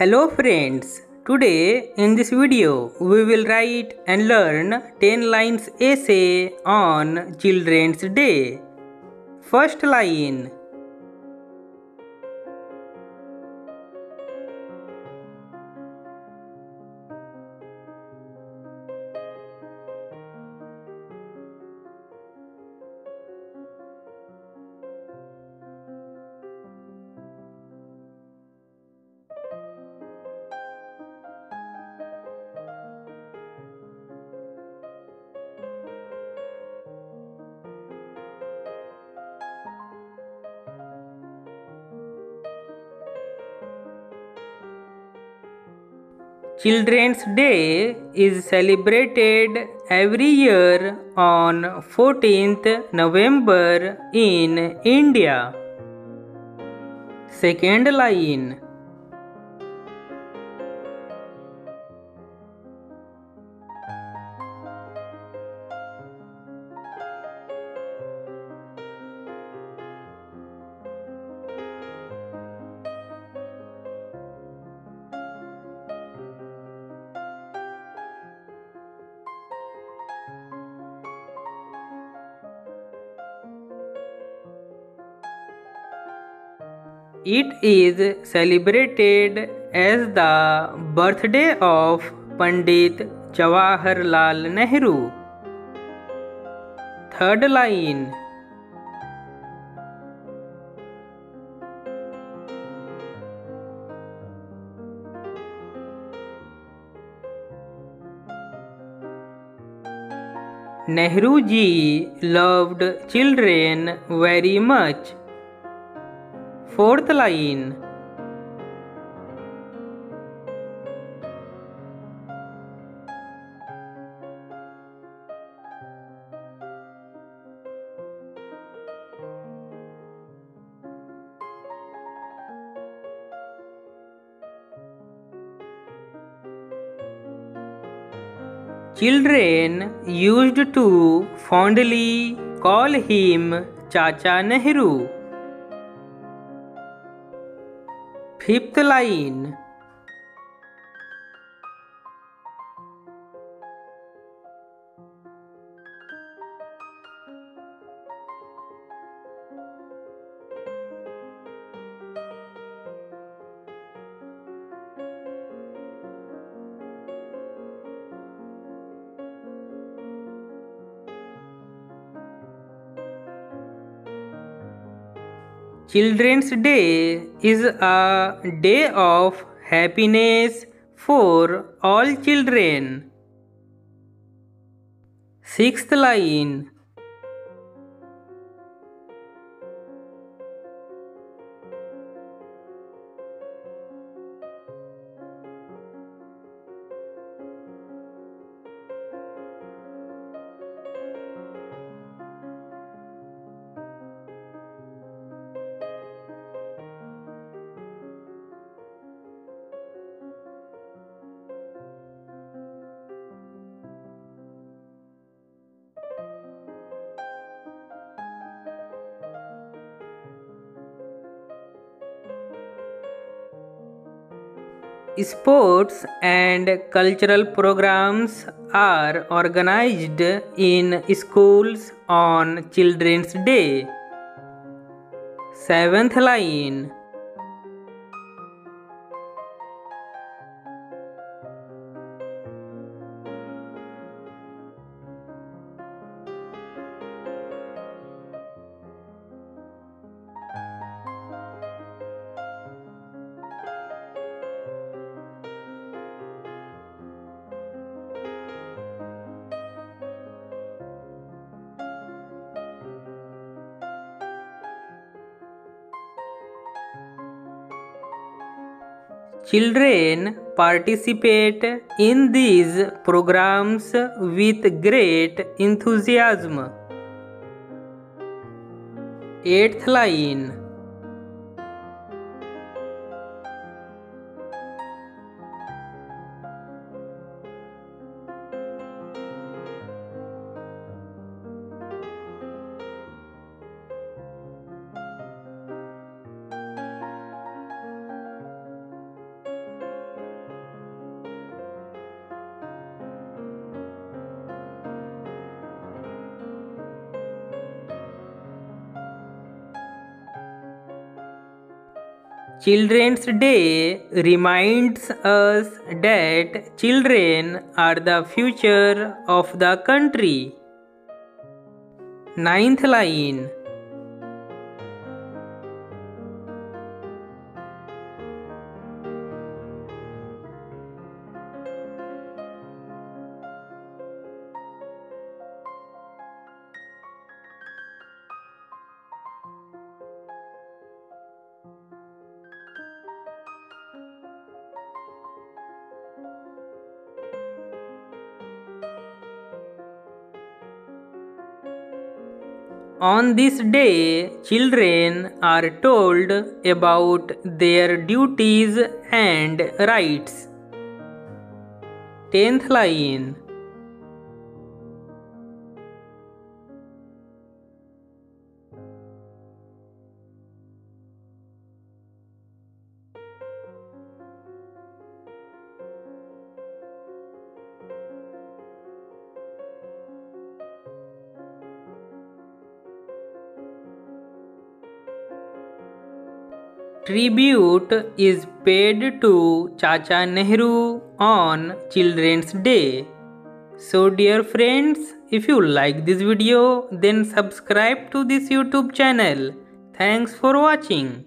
Hello friends, today in this video we will write and learn 10 lines essay on Children's Day. First line Children's Day is celebrated every year on 14th November in India. Second line it is celebrated as the birthday of Pandit Jawaharlal Nehru third line Nehru ji loved children very much Fourth line Children used to fondly call him Chacha Nehru. Fifth line Children's Day is a day of happiness for all children. Sixth line Sports and cultural programs are organized in schools on Children's Day. Seventh line Children participate in these programs with great enthusiasm. Eighth line Children's Day reminds us that children are the future of the country. Ninth line On this day, children are told about their duties and rights. 10th line Tribute is paid to Chacha Nehru on Children's Day. So dear friends, if you like this video, then subscribe to this YouTube channel. Thanks for watching.